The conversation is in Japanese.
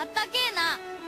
あったけえな。